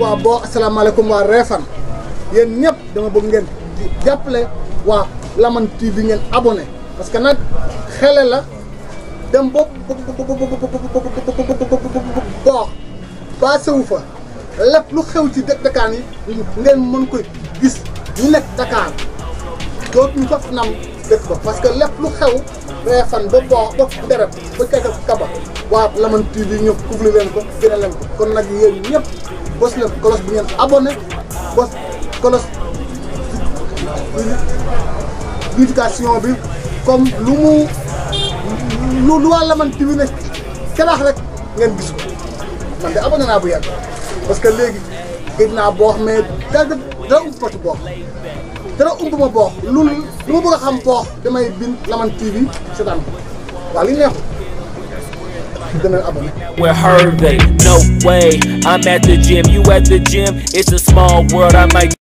waa boo asalaamaaleykum waa Réfane yéen ñëpp dama bëgg ngeen di jàppale waa Lamane TV ngeen abonné parce que nag xele la dem ba boox passé wu fa lépp lu xew ci dëkk Dakar yi ngeen mën koy gis ñu nekk Dakar dootuñu fa nam dëkk ba parce que lépp lu xew Réfane ba boox ba ndereb ba kayka kaba waa Lamane TV ñëw couvrir leen ko gën leen ko. Kon nag yéen ñëpp bës leen kolos bi ngeen abonné bës kolos notification bi comme lu mu lu lu waa Lamane TV ne kelaax rek ngeen gis ko. Man de abonné naa bu yàgg parce que léegi gëj naa boox mais dara dara ump ma ci boox. Dara ump ma boox. Lu lu ma bëgg a xam boox damay bind Lamane TV seetaan ko. Waaw li dana abonné with Hervey. No way, I'm at the gym, you at the gym. It's a small world, I might.